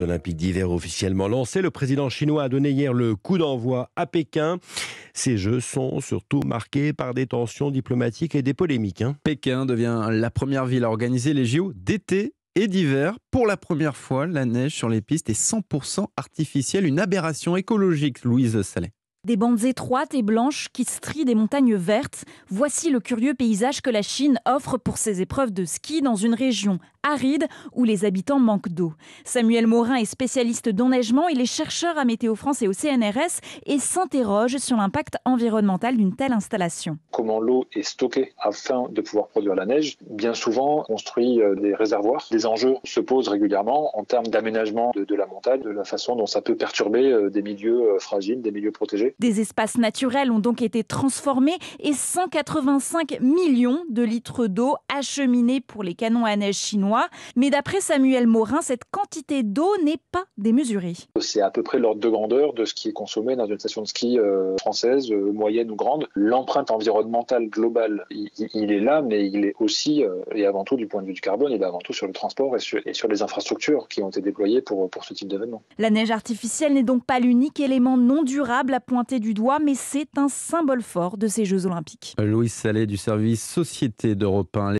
Olympique d'hiver officiellement lancé, le président chinois a donné hier le coup d'envoi à Pékin. Ces Jeux sont surtout marqués par des tensions diplomatiques et des polémiques. Hein. Pékin devient la première ville à organiser les JO d'été et d'hiver. Pour la première fois, la neige sur les pistes est 100% artificielle, une aberration écologique, Louise Sallet. Des bandes étroites et blanches qui strient des montagnes vertes. Voici le curieux paysage que la Chine offre pour ses épreuves de ski dans une région aride où les habitants manquent d'eau. Samuel Morin est spécialiste d'enneigement, il est chercheur à Météo France et au CNRS et s'interroge sur l'impact environnemental d'une telle installation. Comment l'eau est stockée afin de pouvoir produire la neige Bien souvent, on construit euh, des réservoirs. Des enjeux se posent régulièrement en termes d'aménagement de, de, la montagne, de la façon dont ça peut perturber euh, des milieux euh, fragiles, des milieux protégés. Des espaces naturels ont donc été transformés et 185 millions de litres d'eau acheminés pour les canons à neige chinois mais d'après Samuel Morin, cette quantité d'eau n'est pas démesurée. C'est à peu près l'ordre de grandeur de ce qui est consommé dans une station de ski française, moyenne ou grande. L'empreinte environnementale globale, il, est là, mais il est aussi, euh, et avant tout du point de vue du carbone, il est avant tout sur le transport et sur, et sur les infrastructures qui ont été déployées pour, pour ce type d'événement. La neige artificielle n'est donc pas l'unique élément non durable à pointer du doigt, mais c'est un symbole fort de ces Jeux olympiques. Louis Sallet du service Société d'Europe 1.